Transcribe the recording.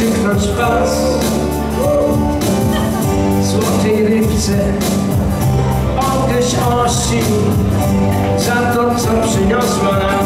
okrzyknąć pas Złotej rybce odejść ości Za to, co przyniosła nam.